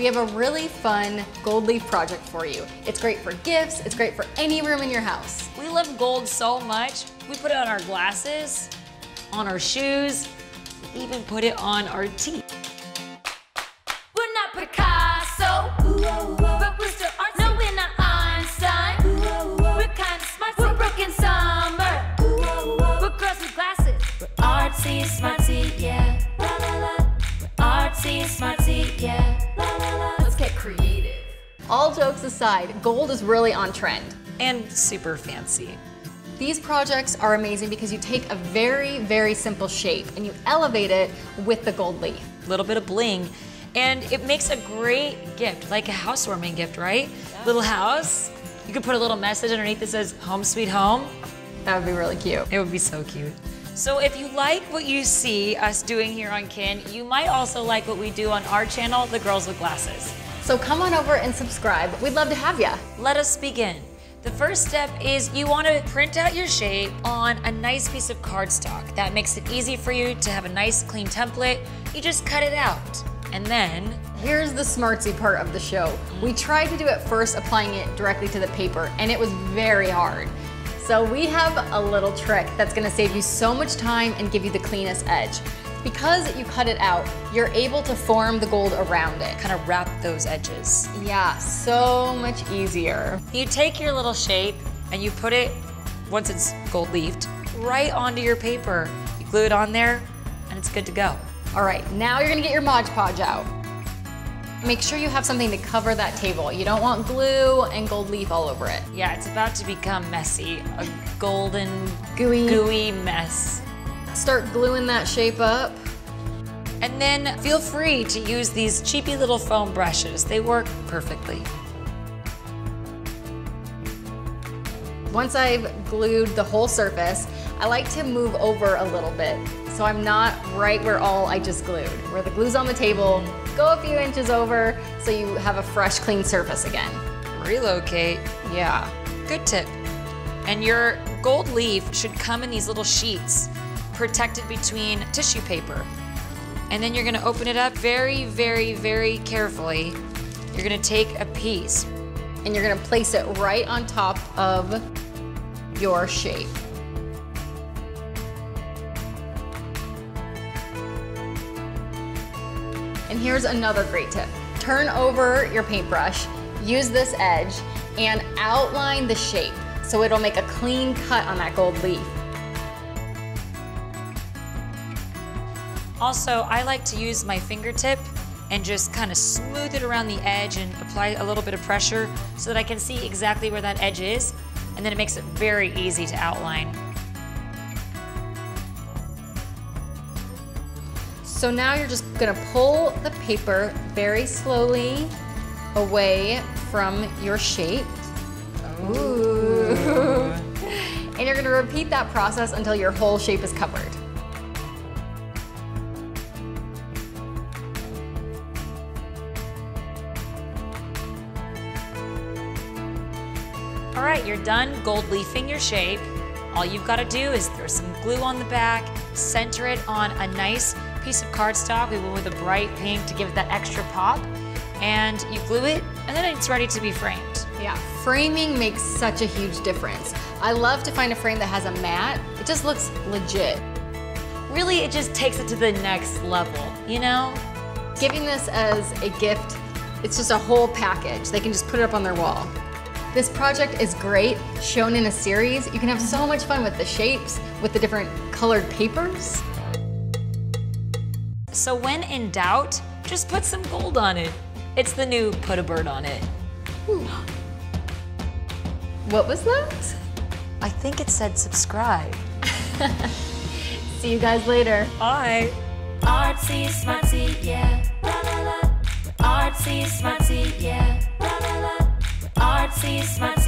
we have a really fun gold leaf project for you. It's great for gifts, it's great for any room in your house. We love gold so much, we put it on our glasses, on our shoes, even put it on our teeth. All jokes aside, gold is really on trend. And super fancy. These projects are amazing because you take a very, very simple shape and you elevate it with the gold leaf. A little bit of bling. And it makes a great gift, like a housewarming gift, right? Little house. You could put a little message underneath that says home sweet home. That would be really cute. It would be so cute. So if you like what you see us doing here on Kin, you might also like what we do on our channel, The Girls with Glasses. So come on over and subscribe. We'd love to have you. Let us begin. The first step is you want to print out your shape on a nice piece of cardstock. That makes it easy for you to have a nice clean template. You just cut it out. And then Here's the smartsy part of the show. Mm. We tried to do it first applying it directly to the paper and it was very hard. So we have a little trick that's gonna save you so much time and give you the cleanest edge. Because you cut it out, you're able to form the gold around it. kind of wrap those edges. Yeah, so much easier. You take your little shape and you put it, once it's gold leafed, right onto your paper. You glue it on there and it's good to go. All right, now you're gonna get your Mod Podge out. Make sure you have something to cover that table. You don't want glue and gold leaf all over it. Yeah, it's about to become messy. A golden, Gooey. gooey mess. Start gluing that shape up. And then feel free to use these cheapy little foam brushes. They work perfectly. Once I've glued the whole surface, I like to move over a little bit. So I'm not right where all I just glued. Where the glue's on the table, go a few inches over so you have a fresh, clean surface again. Relocate. Yeah. Good tip. And your gold leaf should come in these little sheets, protected between tissue paper. And then you're gonna open it up very, very, very carefully. You're gonna take a piece. And you're gonna place it right on top of your shape. And here's another great tip. Turn over your paintbrush, use this edge, and outline the shape so it'll make a clean cut on that gold leaf. Also, I like to use my fingertip and just kind of smooth it around the edge and apply a little bit of pressure so that I can see exactly where that edge is. And then it makes it very easy to outline. So now you're just gonna pull the paper very slowly away from your shape. Ooh. and you're gonna repeat that process until your whole shape is covered. All right, you're done gold leafing your shape. All you've got to do is throw some glue on the back, center it on a nice piece of cardstock. We went with a bright pink to give it that extra pop. And you glue it, and then it's ready to be framed. Yeah, framing makes such a huge difference. I love to find a frame that has a mat. It just looks legit. Really, it just takes it to the next level, you know? Giving this as a gift, it's just a whole package. They can just put it up on their wall. This project is great, shown in a series. You can have so much fun with the shapes, with the different colored papers. So when in doubt, just put some gold on it. It's the new put a bird on it. What was that? I think it said subscribe. See you guys later. Bye. Artsy, smartsy, yeah. La la la. Artsy, smartsy, yeah.